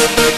Thank you.